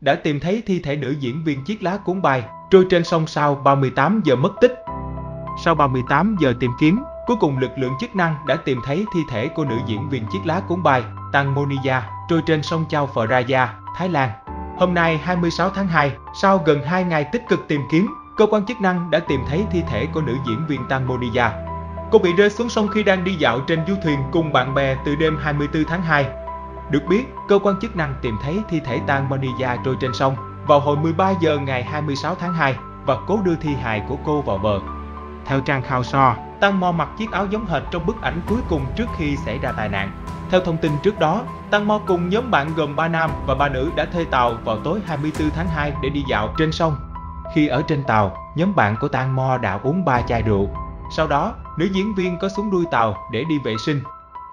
đã tìm thấy thi thể nữ diễn viên chiếc lá cuốn bài trôi trên sông sau 38 giờ mất tích. Sau 38 giờ tìm kiếm, cuối cùng lực lượng chức năng đã tìm thấy thi thể của nữ diễn viên chiếc lá cuốn bài Tang Monia trôi trên sông Chao Phraya, Thái Lan. Hôm nay 26 tháng 2, sau gần 2 ngày tích cực tìm kiếm, cơ quan chức năng đã tìm thấy thi thể của nữ diễn viên Tang Monia. Cô bị rơi xuống sông khi đang đi dạo trên du thuyền cùng bạn bè từ đêm 24 tháng 2. Được biết, cơ quan chức năng tìm thấy thi thể Tang Monia trôi trên sông vào hồi 13 giờ ngày 26 tháng 2 và cố đưa thi hài của cô vào bờ. Theo trang khao so, Tăng Mo mặc chiếc áo giống hệt trong bức ảnh cuối cùng trước khi xảy ra tai nạn. Theo thông tin trước đó, Tăng Mo cùng nhóm bạn gồm 3 nam và 3 nữ đã thuê tàu vào tối 24 tháng 2 để đi dạo trên sông. Khi ở trên tàu, nhóm bạn của Tăng Mo đã uống 3 chai rượu. Sau đó, nữ diễn viên có xuống đuôi tàu để đi vệ sinh.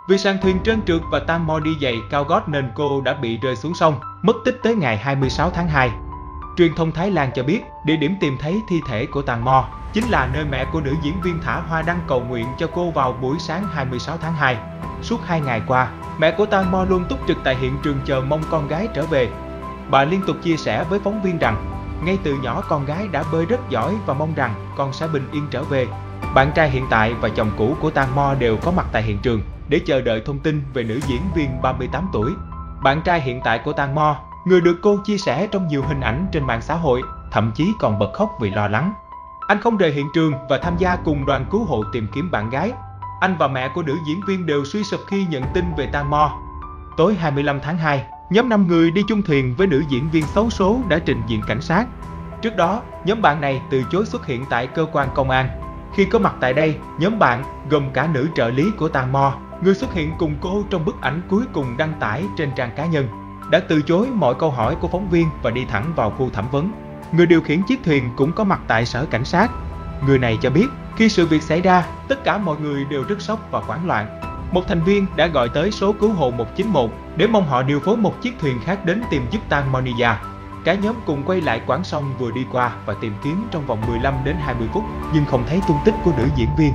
Vì sàn thuyền trơn trượt và Tam Mo đi giày cao gót nên cô đã bị rơi xuống sông, mất tích tới ngày 26 tháng 2. Truyền thông Thái Lan cho biết, địa điểm tìm thấy thi thể của Tàng Mo chính là nơi mẹ của nữ diễn viên Thả Hoa đăng cầu nguyện cho cô vào buổi sáng 26 tháng 2. Suốt hai ngày qua, mẹ của Tàng Mo luôn túc trực tại hiện trường chờ mong con gái trở về. Bà liên tục chia sẻ với phóng viên rằng, ngay từ nhỏ con gái đã bơi rất giỏi và mong rằng con sẽ bình yên trở về. Bạn trai hiện tại và chồng cũ của Tang Mo đều có mặt tại hiện trường để chờ đợi thông tin về nữ diễn viên 38 tuổi. Bạn trai hiện tại của Tang Mo, người được cô chia sẻ trong nhiều hình ảnh trên mạng xã hội, thậm chí còn bật khóc vì lo lắng. Anh không rời hiện trường và tham gia cùng đoàn cứu hộ tìm kiếm bạn gái. Anh và mẹ của nữ diễn viên đều suy sụp khi nhận tin về Tang Mo. Tối 25 tháng 2, nhóm 5 người đi chung thuyền với nữ diễn viên xấu số đã trình diện cảnh sát. Trước đó, nhóm bạn này từ chối xuất hiện tại cơ quan công an. Khi có mặt tại đây, nhóm bạn gồm cả nữ trợ lý của Tang Mo, người xuất hiện cùng cô trong bức ảnh cuối cùng đăng tải trên trang cá nhân, đã từ chối mọi câu hỏi của phóng viên và đi thẳng vào khu thẩm vấn. Người điều khiển chiếc thuyền cũng có mặt tại sở cảnh sát. Người này cho biết, khi sự việc xảy ra, tất cả mọi người đều rất sốc và hoảng loạn. Một thành viên đã gọi tới số cứu hộ 191 để mong họ điều phối một chiếc thuyền khác đến tìm giúp Tang Monia. Cả nhóm cùng quay lại quãng sông vừa đi qua và tìm kiếm trong vòng 15 đến 20 phút nhưng không thấy tung tích của nữ diễn viên.